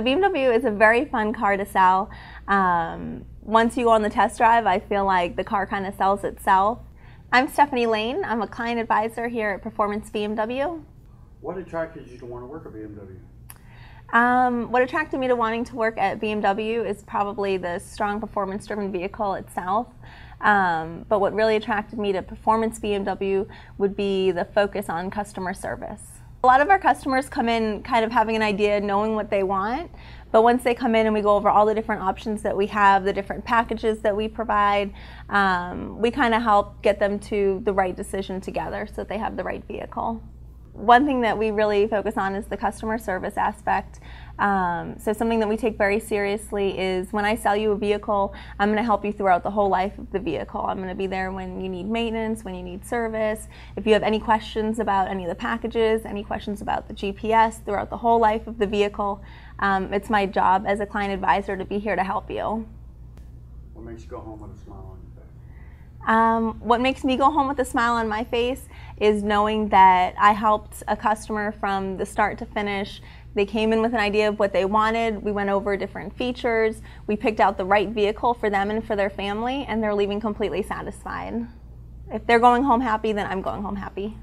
A BMW is a very fun car to sell. Um, once you go on the test drive, I feel like the car kind of sells itself. I'm Stephanie Lane. I'm a client advisor here at Performance BMW. What attracted you to want to work at BMW? Um, what attracted me to wanting to work at BMW is probably the strong performance driven vehicle itself. Um, but what really attracted me to Performance BMW would be the focus on customer service. A lot of our customers come in kind of having an idea, knowing what they want, but once they come in and we go over all the different options that we have, the different packages that we provide, um, we kind of help get them to the right decision together so that they have the right vehicle one thing that we really focus on is the customer service aspect. Um, so something that we take very seriously is when I sell you a vehicle, I'm going to help you throughout the whole life of the vehicle. I'm going to be there when you need maintenance, when you need service. If you have any questions about any of the packages, any questions about the GPS throughout the whole life of the vehicle, um, it's my job as a client advisor to be here to help you. What makes you go home with a smile on your face? Um, what makes me go home with a smile on my face is knowing that I helped a customer from the start to finish. They came in with an idea of what they wanted. We went over different features. We picked out the right vehicle for them and for their family, and they're leaving completely satisfied. If they're going home happy, then I'm going home happy.